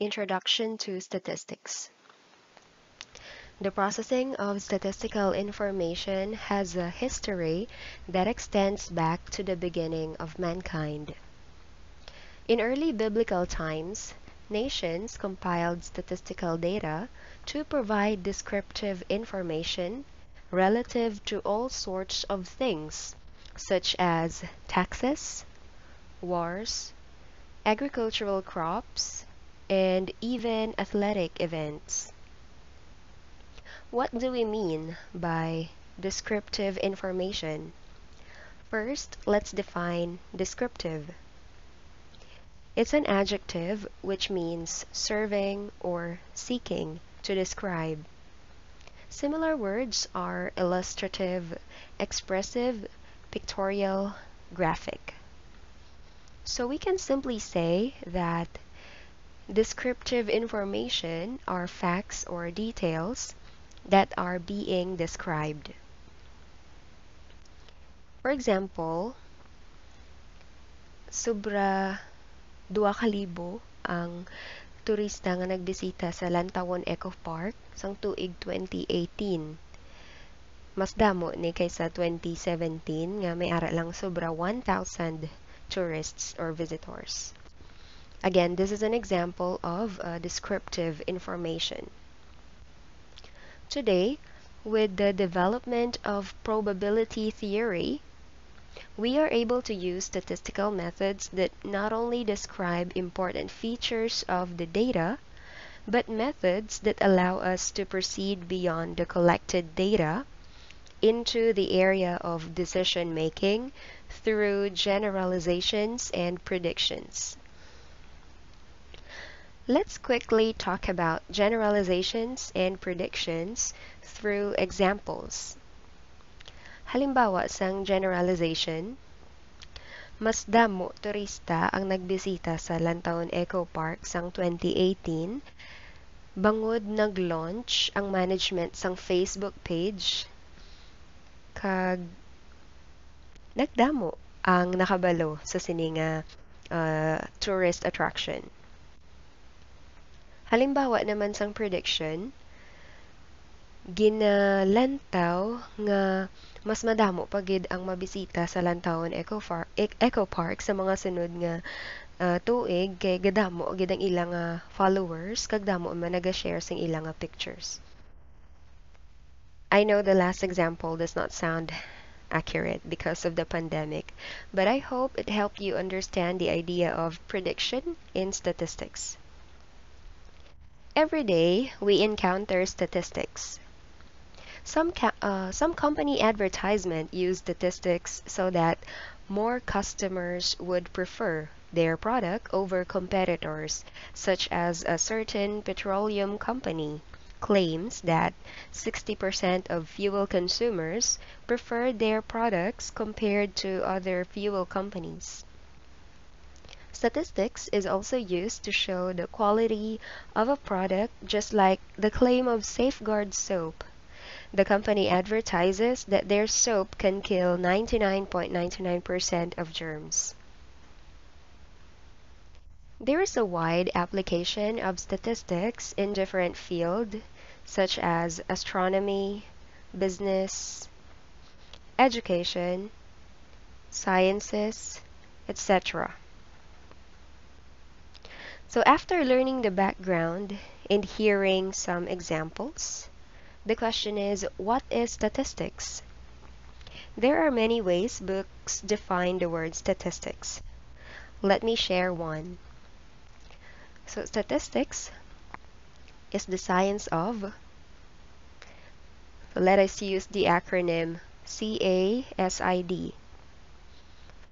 Introduction to Statistics The processing of statistical information has a history that extends back to the beginning of mankind. In early biblical times, nations compiled statistical data to provide descriptive information relative to all sorts of things, such as taxes, wars, agricultural crops, and even athletic events. What do we mean by descriptive information? First, let's define descriptive. It's an adjective which means serving or seeking to describe. Similar words are illustrative, expressive, pictorial, graphic. So we can simply say that descriptive information are facts or details that are being described. For example, sobra 2,000 ang turista nga nagbisita sa Lantawon Eco Park sang tuig 2018. Mas damo ni kaysa 2017 nga may ara lang sobra 1,000 tourists or visitors. Again, this is an example of uh, descriptive information. Today, with the development of probability theory, we are able to use statistical methods that not only describe important features of the data, but methods that allow us to proceed beyond the collected data into the area of decision making through generalizations and predictions. Let's quickly talk about generalizations and predictions through examples. Halimbawa sang generalization, mas damo turista ang nagbisita sa Lantaon Eco Park sang 2018 bangod nag-launch ang management sang Facebook page kag nagdamo ang nakabalo sa sininga uh, tourist attraction. Halimbawa naman sang prediction, ginalantaw nga mas madamo pagid ang mabisita sa Lantawon Eco, Far Eco Park sa mga sunod nga uh, tuig kay gadamo gid ang ilang uh, followers kag damo man naga-share sing ilang uh, pictures. I know the last example does not sound accurate because of the pandemic, but I hope it helped you understand the idea of prediction in statistics. Every day, we encounter statistics. Some, uh, some company advertisement use statistics so that more customers would prefer their product over competitors, such as a certain petroleum company claims that 60% of fuel consumers prefer their products compared to other fuel companies. Statistics is also used to show the quality of a product just like the claim of Safeguard soap. The company advertises that their soap can kill 99.99% of germs. There is a wide application of statistics in different fields such as astronomy, business, education, sciences, etc. So after learning the background and hearing some examples, the question is, what is statistics? There are many ways books define the word statistics. Let me share one. So statistics is the science of, let us use the acronym CASID.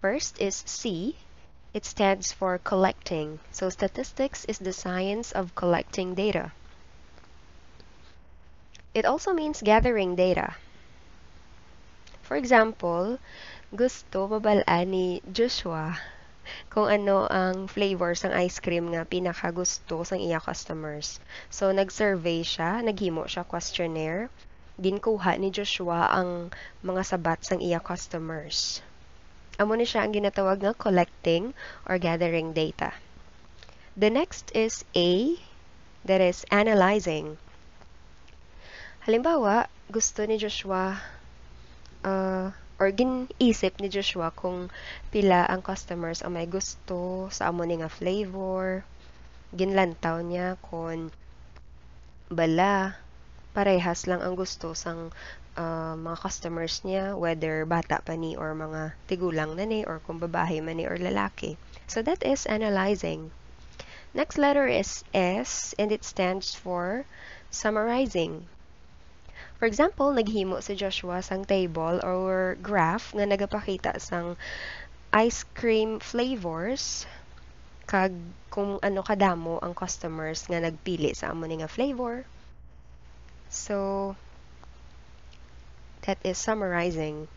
First is C, it stands for collecting. So statistics is the science of collecting data. It also means gathering data. For example, gusto mabalaan ni Joshua kung ano ang flavors sang ice cream nga pinakagusto sang iya customers. So nag-survey siya, naghimo siya questionnaire. Ginkuha ni Joshua ang mga sabat sang iya customers. Amo ni siya ang ginatawag nga collecting or gathering data. The next is A, that is analyzing. Halimbawa, gusto ni Joshua uh, or gin-isip ni Joshua kung pila ang customers ang may gusto sa amo nga flavor. Ginlantaw niya kung bala parehas lang ang gusto sang uh, mga customers niya, whether bata pa ni or mga tigulang na ni or kung babae man ni or lalaki. So that is analyzing. Next letter is S and it stands for summarizing. For example, naghimo si Joshua sang table or graph nga nagapakita sang ice cream flavors kag kung ano kadamo ang customers nga nagpili sa amo nga flavor. So that is summarizing.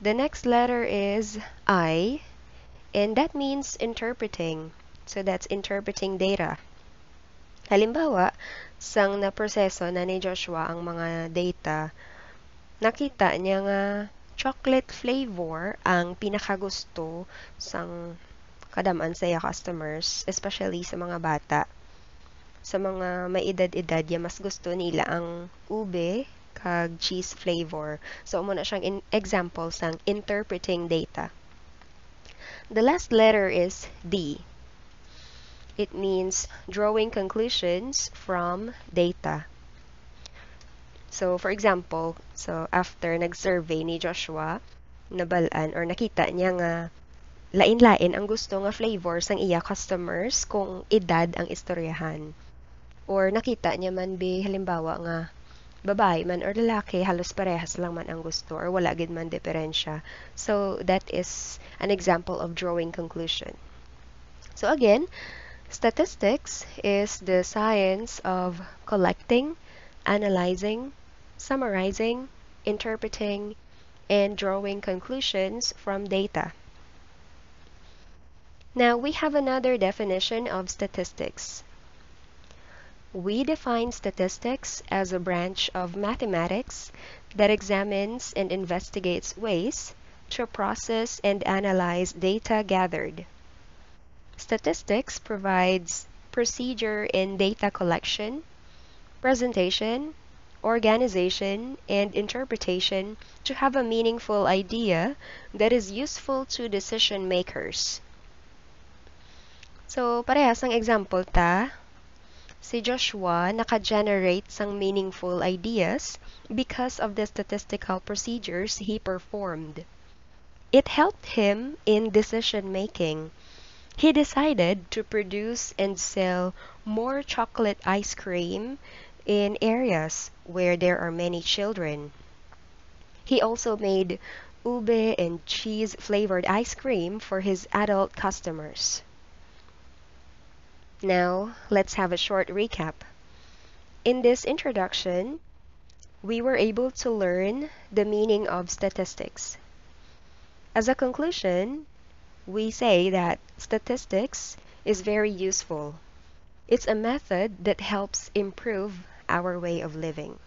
The next letter is I and that means interpreting. So that's interpreting data. Halimbawa, sang naproseso na ni Joshua ang mga data, nakita niya nga chocolate flavor ang pinakagusto sang kadaman sa iya customers, especially sa mga bata. Sa mga may edad-edad, ya mas gusto nila ang ube kag cheese flavor. So, muna siyang in example sang interpreting data. The last letter is D. It means drawing conclusions from data. So, for example, so after nag-survey ni Joshua, nabalaan or nakita niya nga lain-lain ang gusto nga flavor sang iya customers kung edad ang istoryahan. Or nakita niya man bi halimbawa nga babae man or lalaki halos parehas lang man ang gusto or wala gid man diferensya. So that is an example of drawing conclusion. So again, Statistics is the science of collecting, analyzing, summarizing, interpreting, and drawing conclusions from data. Now we have another definition of statistics. We define statistics as a branch of mathematics that examines and investigates ways to process and analyze data gathered. Statistics provides procedure in data collection, presentation, organization, and interpretation to have a meaningful idea that is useful to decision makers. So, parehas ang example ta. Si Joshua naka-generate sang meaningful ideas because of the statistical procedures he performed. It helped him in decision making he decided to produce and sell more chocolate ice cream in areas where there are many children. He also made ube and cheese flavored ice cream for his adult customers. Now, let's have a short recap. In this introduction, we were able to learn the meaning of statistics. As a conclusion, we say that statistics is very useful. It's a method that helps improve our way of living.